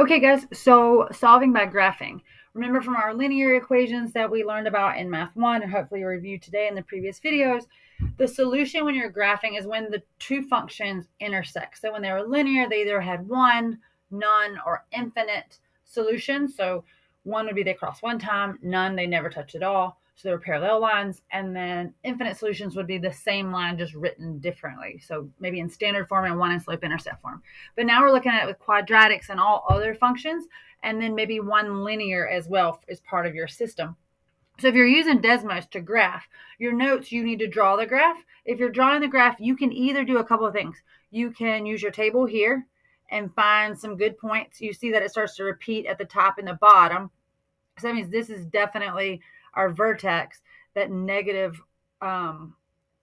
Okay, guys, so solving by graphing. Remember from our linear equations that we learned about in Math 1 and hopefully reviewed today in the previous videos, the solution when you're graphing is when the two functions intersect. So when they were linear, they either had one, none, or infinite solutions. So one would be they cross one time, none, they never touch at all. So they were parallel lines. And then infinite solutions would be the same line just written differently. So maybe in standard form and one in slope intercept form. But now we're looking at it with quadratics and all other functions, and then maybe one linear as well as part of your system. So if you're using Desmos to graph your notes, you need to draw the graph. If you're drawing the graph, you can either do a couple of things. You can use your table here and find some good points. You see that it starts to repeat at the top and the bottom. So that means this is definitely our vertex that negative um,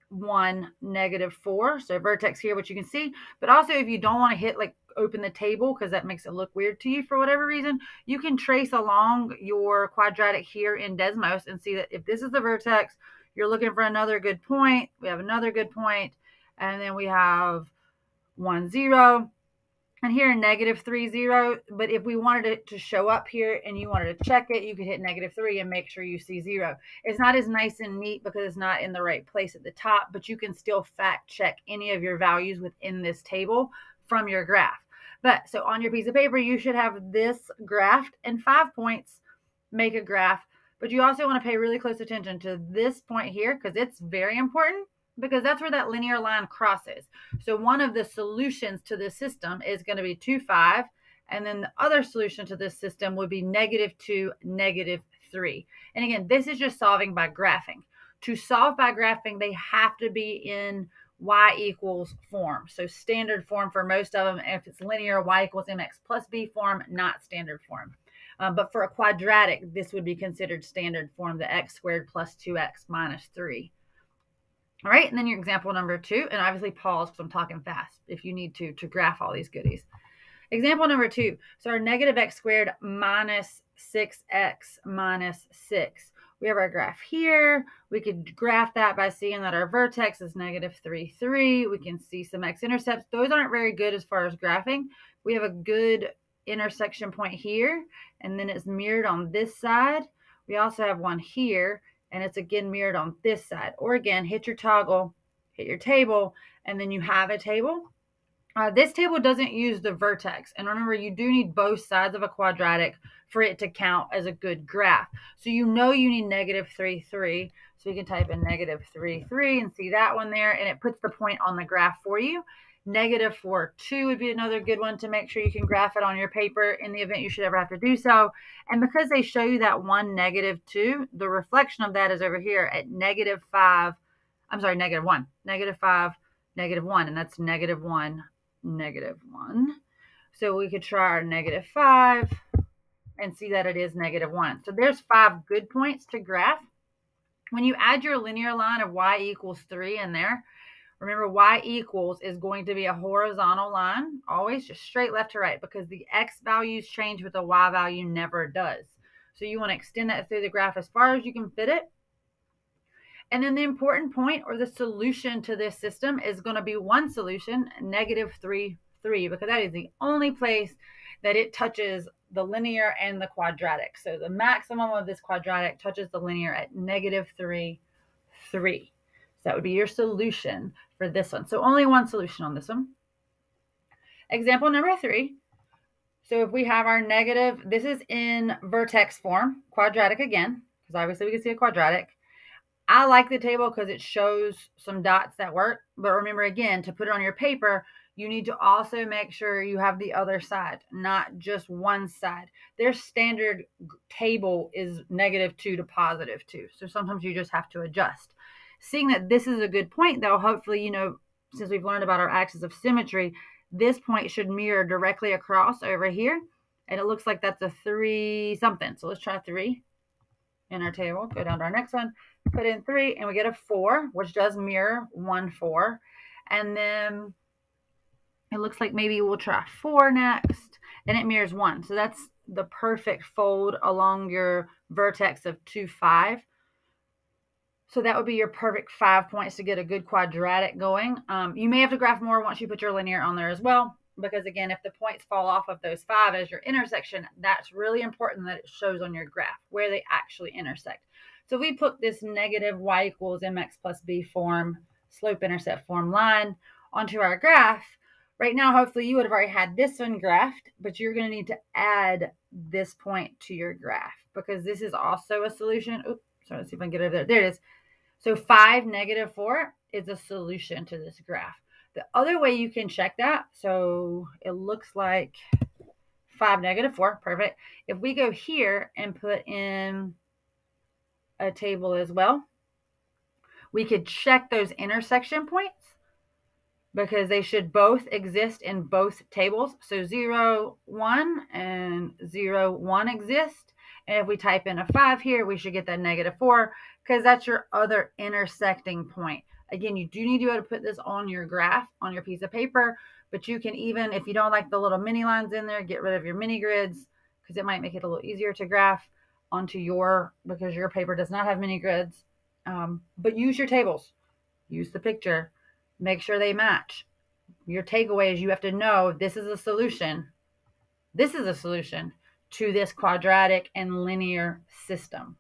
one, negative four. So vertex here, which you can see. But also if you don't want to hit like open the table because that makes it look weird to you for whatever reason, you can trace along your quadratic here in Desmos and see that if this is the vertex, you're looking for another good point. We have another good point, and then we have one zero, and here negative three zero. But if we wanted it to show up here and you wanted to check it, you could hit negative three and make sure you see zero. It's not as nice and neat because it's not in the right place at the top, but you can still fact check any of your values within this table from your graph. But so on your piece of paper, you should have this graph and five points make a graph. But you also want to pay really close attention to this point here because it's very important because that's where that linear line crosses. So one of the solutions to this system is going to be 2, 5. And then the other solution to this system would be negative 2, negative 3. And again, this is just solving by graphing. To solve by graphing, they have to be in y equals form. So standard form for most of them. If it's linear, y equals mx plus b form, not standard form. Um, but for a quadratic, this would be considered standard form, the x squared plus 2x minus 3. All right, and then your example number two, and obviously pause because I'm talking fast if you need to to graph all these goodies. Example number two, so our negative x squared minus 6x minus 6. We have our graph here. We could graph that by seeing that our vertex is negative 3, 3. We can see some x-intercepts. Those aren't very good as far as graphing. We have a good intersection point here, and then it's mirrored on this side. We also have one here, and it's again mirrored on this side. Or again, hit your toggle, hit your table, and then you have a table. Uh, this table doesn't use the vertex. And remember, you do need both sides of a quadratic for it to count as a good graph. So you know you need negative 3, 3. So you can type in negative 3, 3 and see that one there. And it puts the point on the graph for you. Negative 4, 2 would be another good one to make sure you can graph it on your paper in the event you should ever have to do so. And because they show you that 1, negative 2, the reflection of that is over here at negative 5. I'm sorry, negative 1. Negative 5, negative 1. And that's negative 1, negative 1. So we could try our negative 5 and see that it is negative 1. So there's five good points to graph. When you add your linear line of y equals 3 in there, Remember, y equals is going to be a horizontal line, always just straight left to right, because the x values change, but the y value never does. So you want to extend that through the graph as far as you can fit it. And then the important point or the solution to this system is going to be one solution, negative 3, 3, because that is the only place that it touches the linear and the quadratic. So the maximum of this quadratic touches the linear at negative 3, 3. That would be your solution for this one. So only one solution on this one. Example number three. So if we have our negative, this is in vertex form, quadratic again, because obviously we can see a quadratic. I like the table because it shows some dots that work. But remember again, to put it on your paper, you need to also make sure you have the other side, not just one side. Their standard table is negative 2 to positive 2. So sometimes you just have to adjust seeing that this is a good point, though, hopefully, you know, since we've learned about our axis of symmetry, this point should mirror directly across over here. And it looks like that's a three something. So let's try three in our table. Go down to our next one, put in three, and we get a four, which does mirror one, four. And then it looks like maybe we'll try four next, and it mirrors one. So that's the perfect fold along your vertex of two, five. So that would be your perfect five points to get a good quadratic going. Um, you may have to graph more once you put your linear on there as well. because again, if the points fall off of those five as your intersection, that's really important that it shows on your graph where they actually intersect. So we put this negative y equals mx plus b form, slope intercept form line onto our graph. Right now, hopefully you would have already had this one graphed, but you're going to need to add this point to your graph because this is also a solution. Oops, sorry, let's see if I can get over there. There it is. So 5, negative 4 is a solution to this graph. The other way you can check that, so it looks like 5, negative 4, perfect. If we go here and put in a table as well, we could check those intersection points because they should both exist in both tables. So 0, 1 and 0, 1 exist. And if we type in a 5 here, we should get that negative 4 because that's your other intersecting point. Again, you do need to be able to put this on your graph, on your piece of paper, but you can even, if you don't like the little mini lines in there, get rid of your mini grids because it might make it a little easier to graph onto your, because your paper does not have mini grids. Um, but use your tables, use the picture, make sure they match. Your takeaway is you have to know this is a solution. This is a solution to this quadratic and linear system.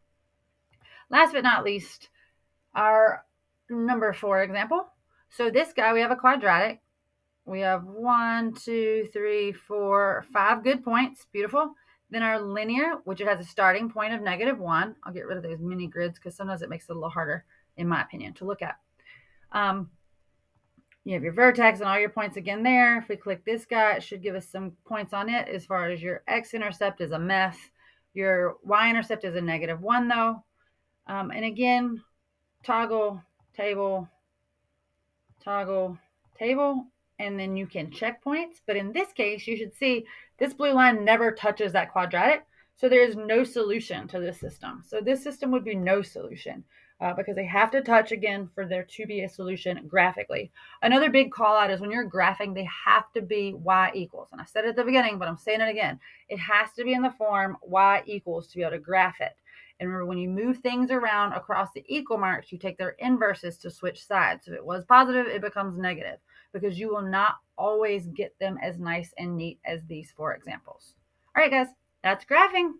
Last but not least, our number four example. So this guy, we have a quadratic. We have one, two, three, four, five good points. Beautiful. Then our linear, which it has a starting point of negative one. I'll get rid of those mini grids because sometimes it makes it a little harder, in my opinion, to look at. Um, you have your vertex and all your points again there. If we click this guy, it should give us some points on it as far as your x-intercept is a mess. Your y-intercept is a negative one though. Um, and again, toggle table, toggle table, and then you can check points. But in this case, you should see this blue line never touches that quadratic. So there is no solution to this system. So this system would be no solution uh, because they have to touch again for there to be a solution graphically. Another big call out is when you're graphing, they have to be y equals. And I said it at the beginning, but I'm saying it again. It has to be in the form y equals to be able to graph it. And remember, when you move things around across the equal marks, you take their inverses to switch sides. So if it was positive, it becomes negative because you will not always get them as nice and neat as these four examples. All right, guys, that's graphing.